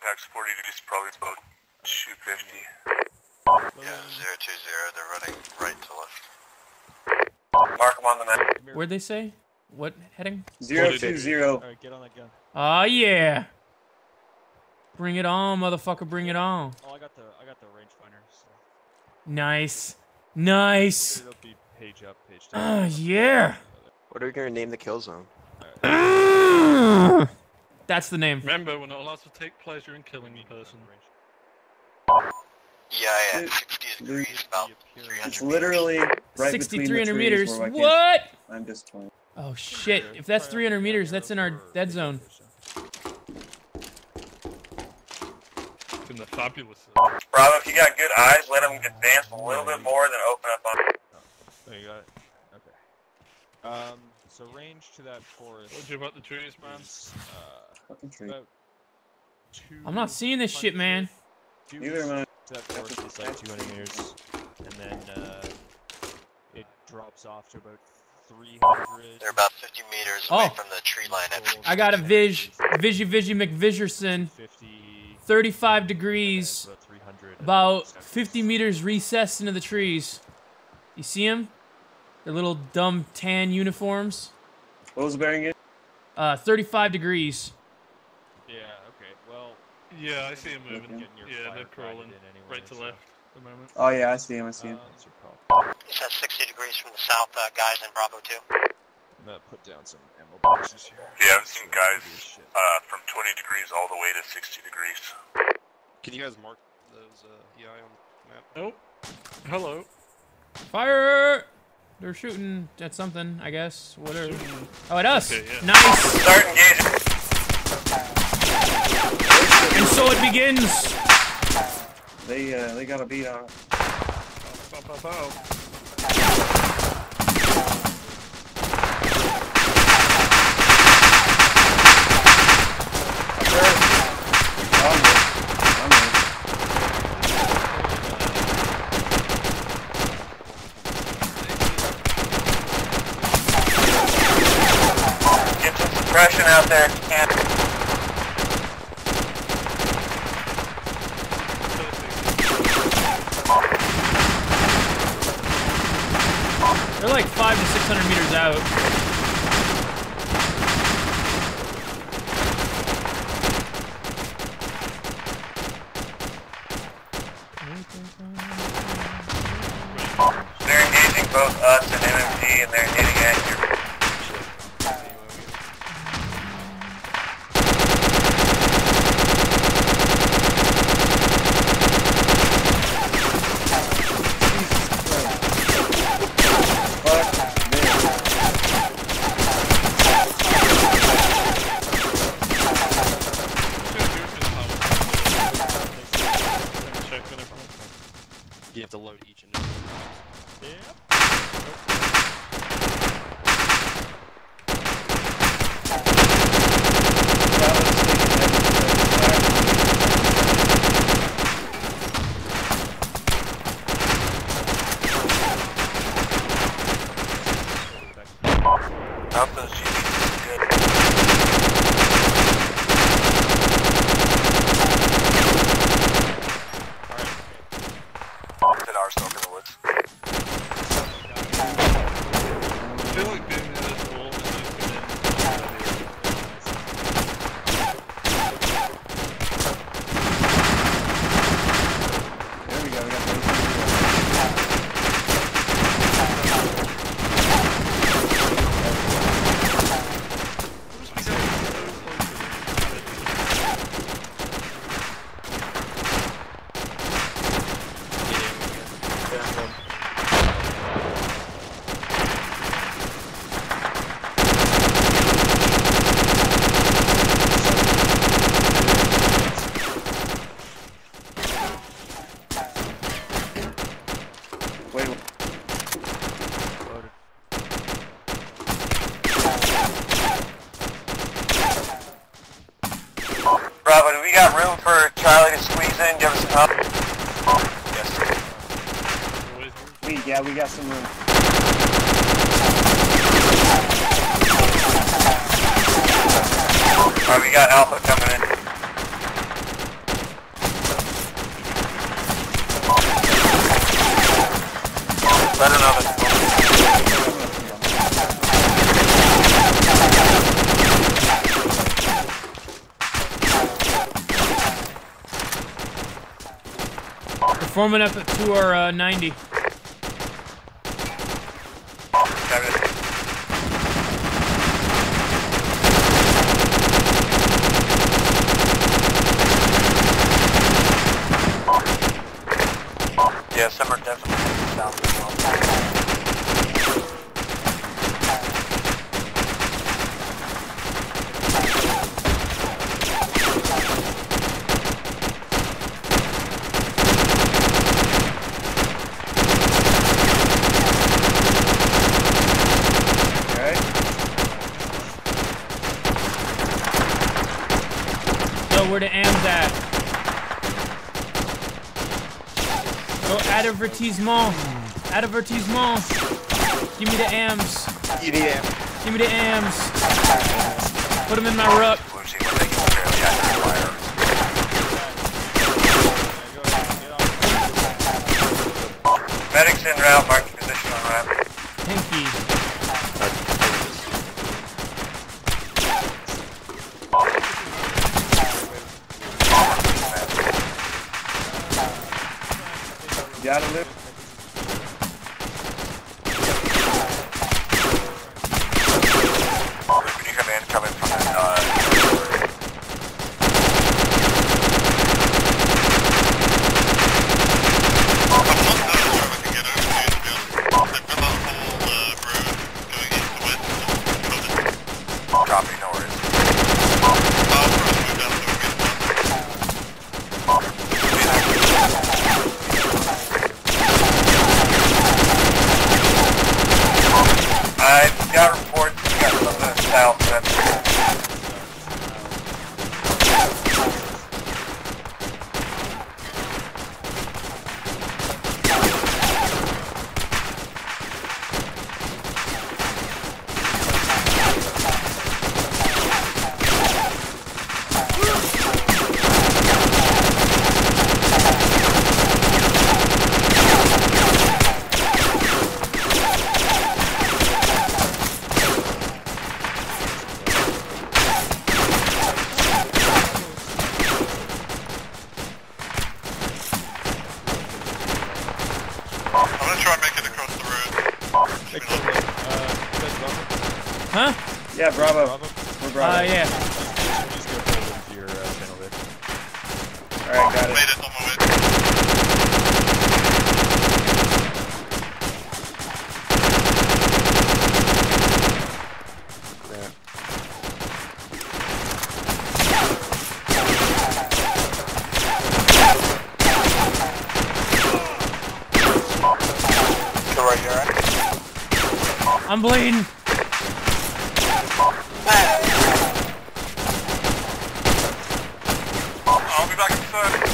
Contact's 40 degrees, probably about 250. Yeah, um, zero two zero. They're running right to left. Mark them on the map. Where'd they say? What heading? Zero two zero. Alright, get on that gun. Oh yeah. Bring it on, motherfucker. Bring it on. Oh, I got the I got the rangefinder. So Nice. Nice. it'll be page up, page Oh down. Ah, yeah. What are we gonna name the kill zone? That's the name. Remember, we're not allowed to take pleasure in killing a person. Yeah, yeah. 60 degrees, about 300 It's literally right 60, between 300 the trees meters. where I can't- What? I'm disappointed. Oh shit. If that's 300 meters, that's in our dead zone. In the fabulous. Bravo, if you got good eyes, let them advance a little bit more, then open up on. There you got it. Okay. Um. So range to that forest. Told you about the trees, man. Uh, Fucking tree. I'm not seeing this shit, man. Neither am I. To that forest is like 200 meters, and then uh, it drops off to about 300. They're about 50 meters away Oh. from the tree line at I got a Viz. Vizy Vizy McVigerson. 35 degrees. About 300. and About then 50 meters recessed into the trees. You see them? Their little dumb tan uniforms. What was the bearing again? Uh, 35 degrees. Yeah. Okay. Well, Yeah, I see him moving. Okay. getting your Yeah, fire they're crawling in anyway, right to so, left at the moment. Oh yeah, I see him. I see Uh, him. that's your call. It's at 60 degrees from the south, uh, guys in Bravo 2. I'm gonna put down some ammo boxes here. Yeah, I've seen So guys heavy as shit. uh, from 20 degrees all the way to 60 degrees. Can you guys mark those uh, EI on the map? Oh, hello. Fire! They're shooting at something, I guess. Whatever. Oh, at us! Okay, yeah. Nice! Start engaging. And so it begins! They uh, they got a beat on. it. Bow, bow, bow. I'm good. I'm good. Suppression out there you. They're like five to 600 meters out. They're engaging both us and MMG, and they're hitting at your Fuck this. Check and everything. You have to load each and every Yep. Alpha's GP is good. It's at our smoke in the woods. I feel like being near this wall is just been There we go. Bravo, do we got room for Charlie to squeeze in? Give us some help. Yes. We, yeah, we got some room. Alright, we got Alpha coming in. Let another. Forming up to our uh, 90. Copy that. Yeah, some are definitely south as well. Okay. Yo, where the Am's at? Go advertisement. Advertisement. Give me the Ams. You need amp. Give me the Ams. Put them in my ruck. We've seen what they can fairly active fire. Medics en route, mark I'm bleeding. I'll be back in third.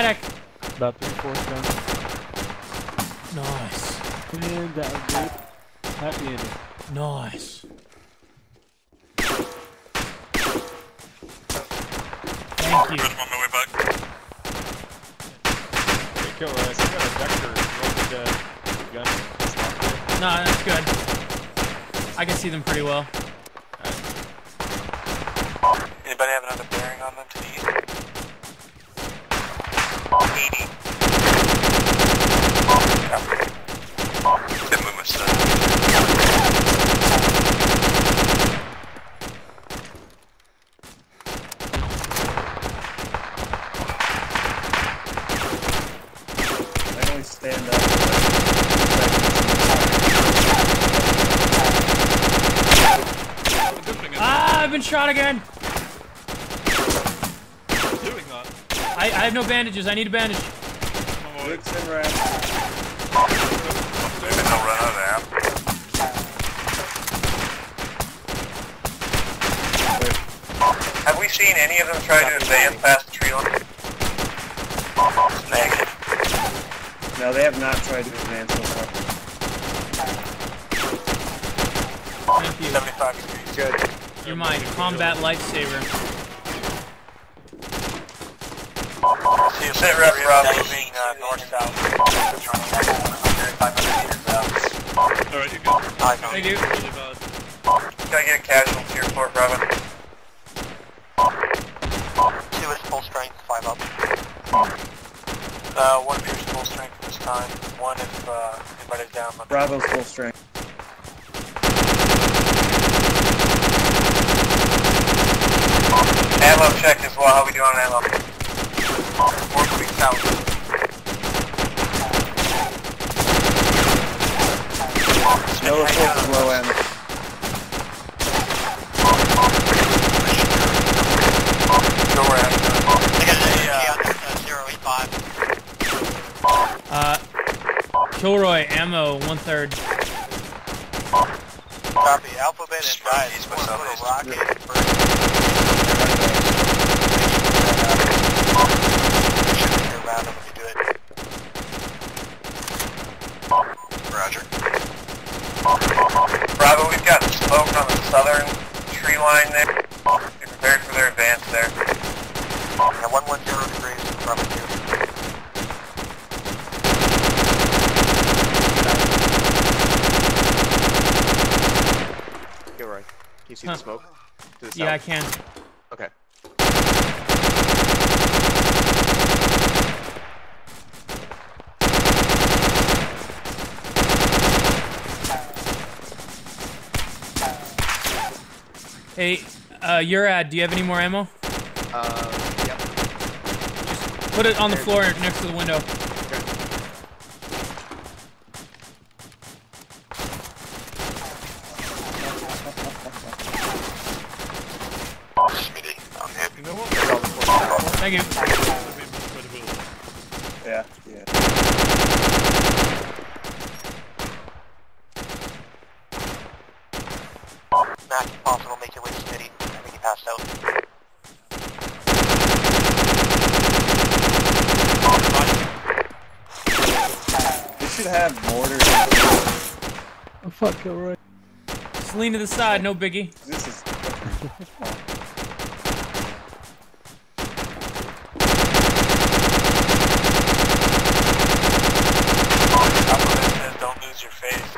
Need medic. About three fourths down. Nice. And that was good. Happy ending. Nice. Thank you. I'm on my way back. Hey, Kill, uh, still got a vector loaded uh, gun. stock there. No, that's good. I can see them pretty well. Anybody have another bearing on them to the east? 80. Good movement, sir. I can only stand up. Good thing Ah, I've been shot again. I'm doing that. I, I have no bandages. I need a bandage. I'm on my way. Luke's in red. Maybe they'll run out of ammo. Have we seen any of them try to advance past the tree line? Negative. No, they have not tried to advance so far. Thank you. 75 degrees. Good. You're my combat lifesaver. See you sit rep Bravo moving uh, north-south. 500 meters out. Alright, you're good. Thank you. Really bad. Gotta get a casualty report, Bravo. Two is full strength, five up. Uh, one of yours full strength this time. One if uh, anybody's down. let Bravo's full strength. Ammo check as well. How we doing on ammo? Four quick south. No assault is low end. Go around. I got an uh, 085. Uh, Kilroy, ammo, one third. Copy, Alpha Beta and Just Drive. east Just by want to put a rocket first. Should be around him when you do it. Roger. Bravo, we've got smoke on the southern tree line there. Be prepared for their advance there. Yeah, 110 degrees from you. Kilroy, can you see Huh. the smoke? To the Yeah, I south? can. Okay. Hey, uh, Urad, do you have any more ammo? Uh, yep. Put it on the floor next to the window. Speedy. I'm hit. You know what? It's on the floor. Thank you. That'd be much better build. Yeah, yeah. Max, if possible, make your way to Smitty. I think he passed out. They should have mortars. Just lean to the side, no biggie. This is. Don't lose your face.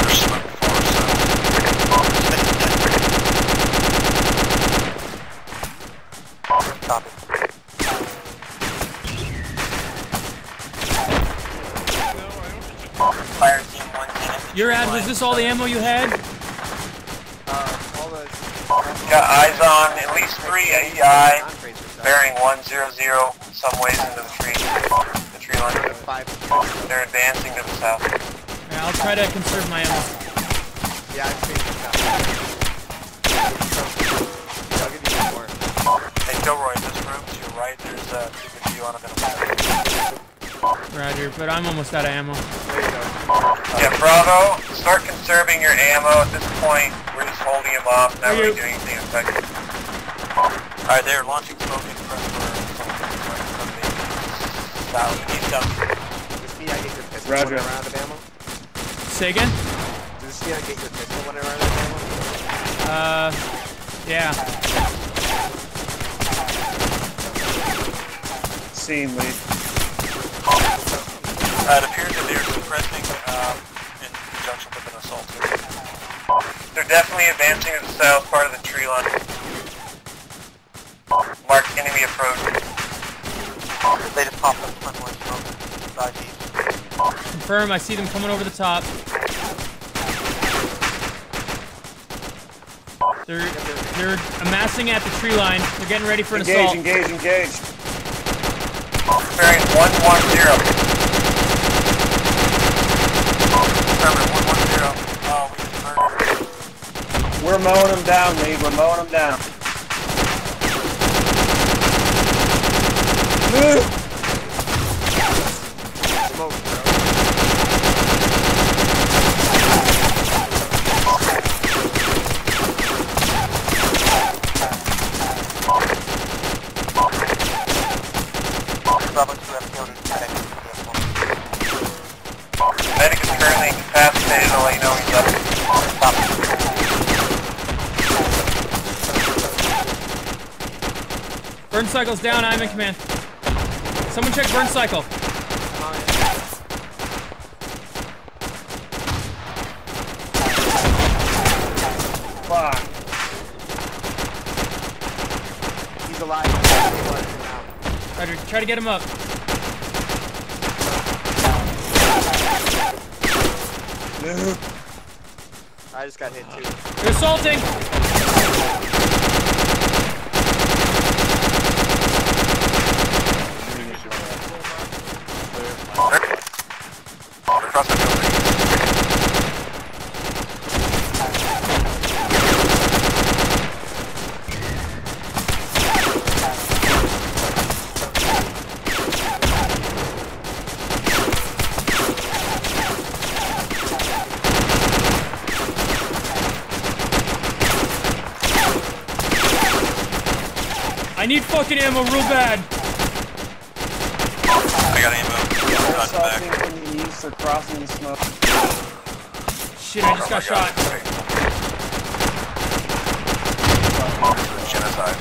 There's smoke before, so... Smitty's dead. Copy. Fire team 110. Urad, was this all the ammo you had? Uh, all the. Got eyes on at least three AEI bearing 100 some ways into the tree. The tree line. Five. They're advancing to the south. Yeah, I'll try to conserve my ammo. Yeah, I've seen it. I'll give you some more. Hey, Kilroy, this room to your right, there's a view on a middle. Roger, but I'm almost out of ammo. There you go. Yeah, Bravo, start conserving your ammo. At this point, we're just holding him off, not Thank really you. doing anything effective. Alright, they're launching smoke in front of the south, east south. Does Speed I get your pistol Roger. when I run out of ammo? Say again? Does Speed I get your pistol when I run out of ammo? Uh, yeah. Scene lead. Uh, it appears that they're suppressing um, in conjunction with an assault. They're definitely advancing to the south part of the tree line. Mark enemy approach. They just popped up front more smoke. Confirm, I see them coming over the top. They're, they're amassing at the tree line. They're getting ready for an Engage, assault. engage, engage. Bearing 110. Remember, 110. Oh, we just murdered. We're mowing them down, Lee. We're mowing them down. Move! Smoke, bro. Bravo 2 FPO to medic. Medic is currently in Burn cycle's down. I'm in command. Someone check burn cycle. I'm on it. Fuck. He's alive. Roger. Try to get him up. I just got hit too. They're assaulting. Fucking ammo real bad. I got ammo. They're Front and assaulting back. from the east. They're crossing the smoke. Shit, I just got Oh shot. Genocide.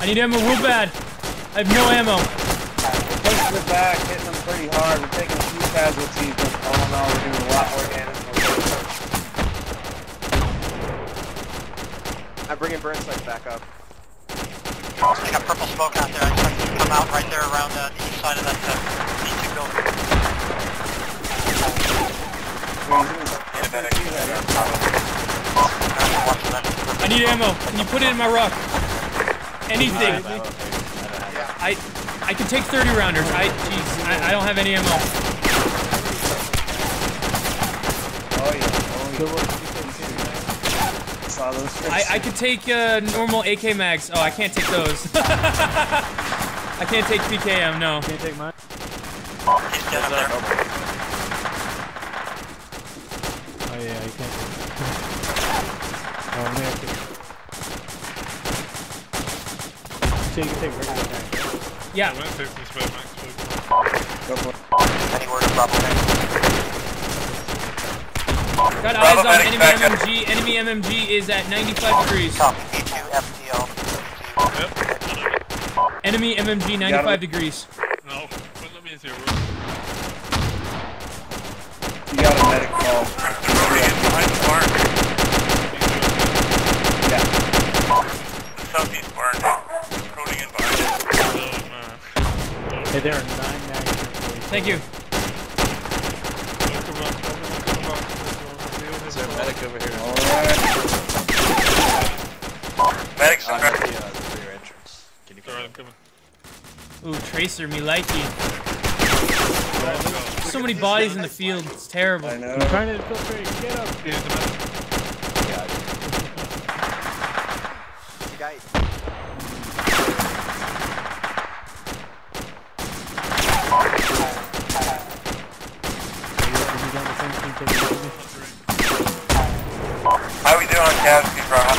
I need ammo real bad. I have no ammo. Push the back, hitting them pretty hard. We're taking a few casualties, but all in all, we're doing a lot more damage. I'm bringing burn sights back up. I got purple smoke out there. I expect it to come out right there around uh, the east side of that uh, B2 building. Independent. I'm watching that. I need ammo. Can you put it in my ruck? Anything. I I can take 30 rounders. I jeez, I, I don't have any ammo. Oh yeah. Oh yeah. Saw those I, I could take uh, normal AK mags. Oh, I can't take those. I can't take PKM. No. Can't take mine. He's dead up there. Oh yeah, you can't. oh man. So you can take regular tank. Yeah. I'm gonna take some spare max. Go for it. Any word of Bravo next? Got Bravo eyes on enemy back up. MMG. Enemy MMG is at 95 degrees. Copy. B2, FTL. Yep. Enemy MMG 95 degrees. No, but let me into your room. You got a medic call. Roding in behind the barn. Yeah. The southeast barn. Roding in behind it. Oh man. Hey, there are nine mags. Thank you. On, on, on. Is there a medic over here? All right. Medics Uh, in the, front. uh, the rear entrance. Can you come Alright. I'm coming. Ooh, Tracer, me likey. Oh, So many bodies in the field. It's terrible. I know. Here's the medic. Yeah, You guys. How we doing on casualties, Bravo?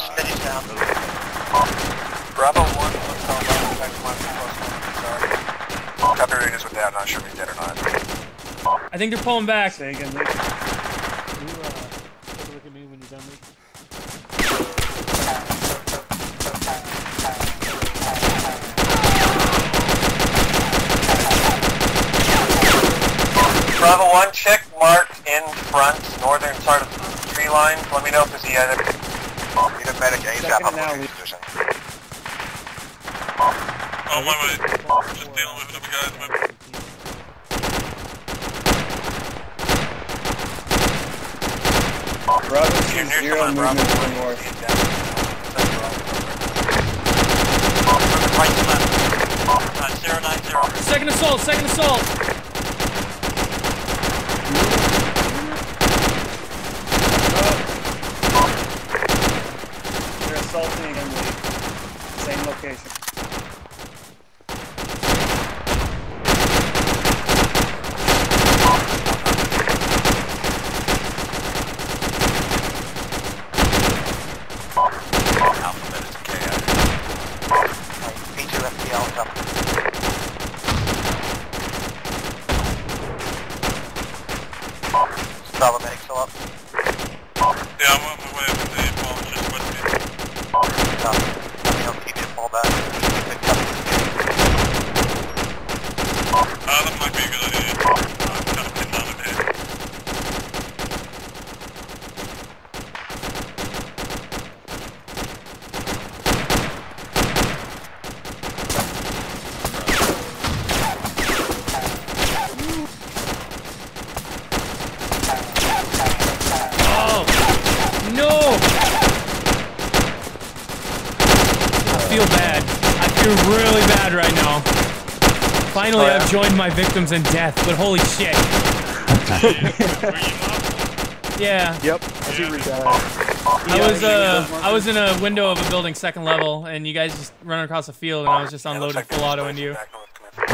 Smitty's down. Bravo 1, looks all right. Back to one, plus one, sorry. Copy radius with that, not sure if he's dead or not. I think they're pulling back. Say again, Luke. You, uh, take a look at me when you're done, Luke. Bravo 1, check mark in front, northern side of the tree line. Let me know if there's either. Need a medic ASAP Second up looking position. Oh, my way. Just dealing with another guy at the moment. Bravo You're 2 near zero Bravo movement 1. to north. Right to left. Uh, 090. Second assault, second assault. They're assaulting again, Luke. Same location. Alphabet is KI. B2 FTL is up. Bravo medic still up. Yeah, I'm on my way up to the ball, just with me. Um, let me know if you need to fall back. Pick up this game. Uh, that might be a good idea. I'm kind of pinned on a bit. Oh no! I feel bad. I feel really bad right now. Finally, I've joined my victims in death, but holy shit. Were you not? Yeah. Yep. I do read. I was uh I was in a window of a building second level and you guys just running across the field and I was just unloading full auto into you.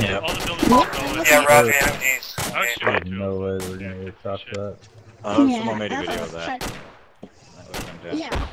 Yeah. All the buildings are going. Yeah, Roger, NMGs. I shoot you. No way we're gonna get shot for that. Uh, someone made a video of that. That was fantastic. Yeah.